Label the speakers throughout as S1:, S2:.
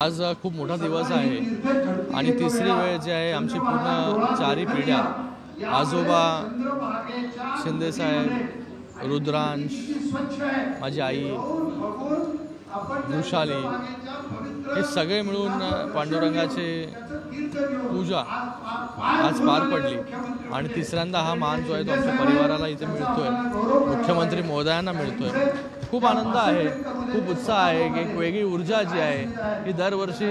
S1: आज खूप मोठा दिवस आहे आणि तिसरी वेळ जी आहे आमची पूर्ण चारी पिढ्या आजोबा शिंदेसाहेब रुद्रांश माझी आई वृषाली हे सगळे मिळून पांडुरंगाचे पूजा आज पार पडली. आणि तिसऱ्यांदा हा मान जो आहे तो आमच्या परिवाराला इथे मिळतोय. मुख्यमंत्री महोदयांना मिळतोय. खूप आनंद आहे खूप उत्साह आहे की एक वेगळी ऊर्जा जी आहे ही दरवर्षी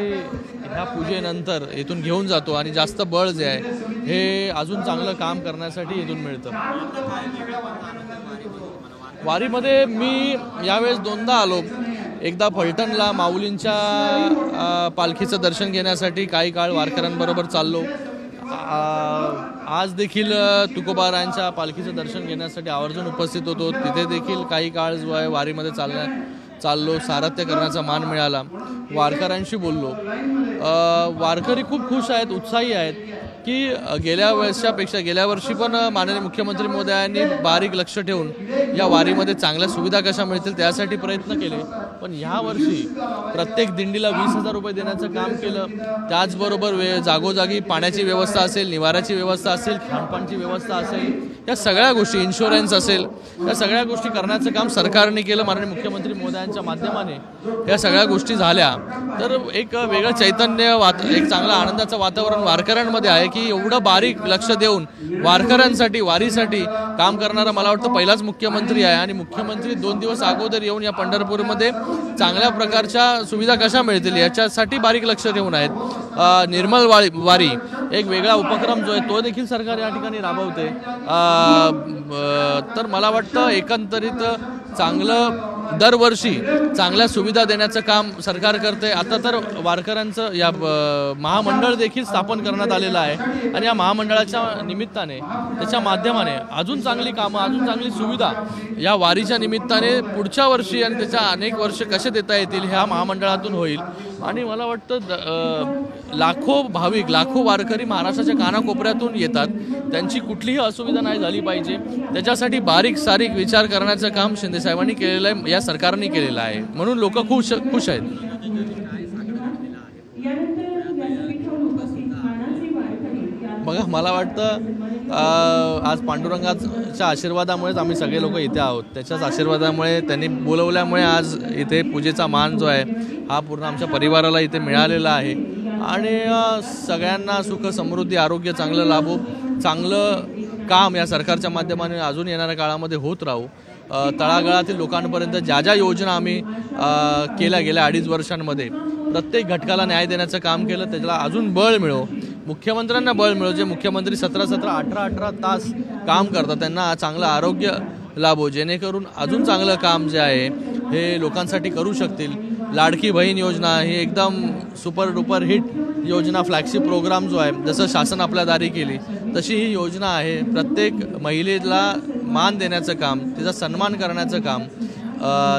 S1: ह्या पूजेनंतर इथून घेऊन जातो आणि जास्त बळ जे आहे हे अजून चांगलं काम करण्यासाठी इथून मिळतं. वारीमध्ये मी यावेळेस दोनदा आलो. एकदा फलटणला माऊलींच्या पालखीचं दर्शन घेण्यासाठी काही काळ वारकऱ्यांबरोबर चाललो. आज देखील तुकोबारांच्या तुकोबारायांच्या पालखीचं दर्शन घेण्यासाठी आवर्जून उपस्थित होतो. तिथे देखील काही काळ जो आहे वारीमध्ये चालण्या चाललो सारथ्य करण्याचा मान मिळाला. वारकऱ्यांशी बोललो. वारकरी खूप खुश आहेत उत्साही आहेत. की गेल्या वर्षापेक्षा गेल्या वर्षी पण माननीय मुख्यमंत्री महोदयांनी बारीक लक्ष ठेवून या वारीमध्ये चांगल्या सुविधा कशा मिळतील त्यासाठी प्रयत्न केले. पण ह्या वर्षी प्रत्येक दिंडीला वीस हजार रुपये देण्याचं काम केलं. त्याचबरोबर वे जागोजागी पाण्याची व्यवस्था असेल निवाऱ्याची व्यवस्था असेल खानपानची व्यवस्था असेल या सगळ्या गोष्टी इन्शुरन्स असेल या सगळ्या गोष्टी करण्याचं काम सरकारने केलं. माननीय मुख्यमंत्री मोदयांच्या माध्यमाने या सगळ्या गोष्टी झाल्या. तर एक वेगळं चैतन्य वात एक चांगलं आनंदाचं वातावरण वारकऱ्यांमध्ये आहे की एवढं बारीक लक्ष देऊन वारकऱ्यांसाठी वारीसाठी काम करणारा मला वाटतं पहिलाच मुख्यमंत्री आहे. आणि मुख्यमंत्री दोन दिवस अगोदर येऊन या पंढरपूरमध्ये चांगल्या प्रकारच्या सुविधा कशा मिळतील याच्यासाठी बारीक लक्ष देऊन आहेत. निर्मल वारी वारी एक वेगळा उपक्रम जो आहे तो देखील सरकार या ठिकाणी राबवते. तर मला वाटतं एकंदरीत चांगलं दरवर्षी चांगल्या सुविधा देण्याचं काम सरकार करते आता तर वारकऱ्यांचं या महामंडळ देखील स्थापन करण्यात आलेलं आहे. आणि या महामंडळाच्या निमित्ताने त्याच्या माध्यमाने अजून चांगली कामं अजून चांगली सुविधा या वारीच्या निमित्ताने पुढच्या वर्षी आणि त्याच्या अनेक वर्ष कसे देता येतील ह्या महामंडळातून होईल. आणि मला वाटतं लाखो भाविक लाखो वारकरी महाराष्ट्राच्या कानाकोपऱ्यातून येतात. त्यांची कुठलीही असुविधा नाही झाली पाहिजे. त्याच्यासाठी बारीक सारीक विचार करण्याचं काम शिंदे साहेबांनी केलेलं आहे या सरकारने केलेलं आहे. म्हणून लोक खुश खुश आहेत
S2: यानंतर व्यासपीठावर उपस्थित मानाचे वारकरी या
S1: बघा मला वाटतं आज पांडुरंगाच्या आशीर्वादामुळेच आम्ही सगळे लोक इथे आहोत. त्याच्याच आशीर्वादामुळे त्यांनी बोलवल्यामुळे आज इथे पूजेचा मान जो आहे हा पूर्ण आमच्या परिवाराला इथे मिळालेला आहे. आणि सगळ्यांना सुख समृद्धी आरोग्य चांगलं लाभो चांगलं काम या सरकारच्या माध्यमाने अजून येणाऱ्या काळामध्ये होत राहू. तळागाळातील लोकांपर्यंत ज्या ज्या योजना आम्ही केल्या गेल्या अडीच वर्षांमध्ये प्रत्येक घटकाला न्याय देण्याचं काम केलं त्याला अजून बळ मिळो. मुख्यमंत्र्यांना बळ मिळो जे मुख्यमंत्री सतरा सतरा अठरा अठरा तास काम करतात त्यांना चांगलं आरोग्य लाभो जेणेकरून अजून चांगलं काम जे आहे हे लोकांसाठी करू शकतील. लाडकी बहीण योजना ही एकदम सुपर डुपर हिट योजना फ्लॅगशिप प्रोग्राम जो आहे जसं शासन आपल्या दारी केली तशी ही योजना आहे. प्रत्येक महिलेला मान देण्याचं काम तिचा सन्मान करण्याचं काम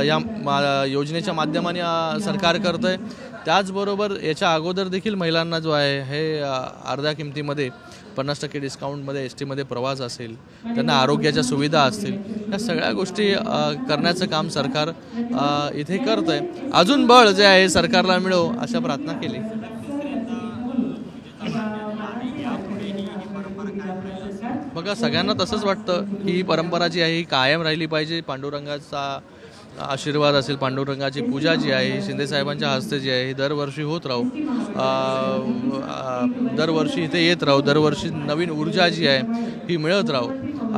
S1: या मा- योजनेच्या माध्यमाने सरकार करतं आहे त्याचबरोबर याच्या अगोदर देखील महिलांना जो आहे हे अर्ध्या किमतीमध्ये पन्नास टक्के डिस्काउंटमध्ये एस टीमध्ये प्रवास असेल त्यांना आरोग्याच्या सुविधा असतील या सगळ्या गोष्टी करण्याचं काम सरकार इथे करतं आहे अजून बळ जे आहे सरकारला मिळो अशा प्रार्थना केली. बघा सगळ्यांना तसंच वाटतं की ही परंपरा जी आहे ही कायम राहिली पाहिजे. पांडुरंगाचा आशीर्वाद असेल पांडुरंगाची पूजा जी आहे ही शिंदेसाहेबांच्या हस्ते जी आहे ही दरवर्षी होत राहू. दरवर्षी इथे येत राहू. दरवर्षी नवीन ऊर्जा जी आहे ही मिळत राहू.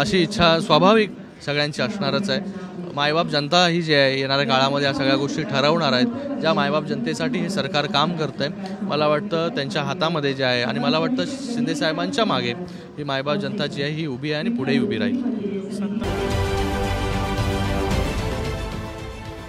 S1: अशी इच्छा स्वाभाविक सगळ्यांची असणारच आहे. मायबाप जनता ही जी आहे येणाऱ्या काळामध्ये या सगळ्या गोष्टी ठरवणार आहेत. ज्या मायबाप जनतेसाठी हे सरकार काम करतं आहे मला वाटतं त्यांच्या हातामध्ये जे आहे आणि मला वाटतं शिंदेसाहेबांच्या मागे ही मायबाप जनता जी आहे ही उभी आहे आणि पुढेही उभी राहील.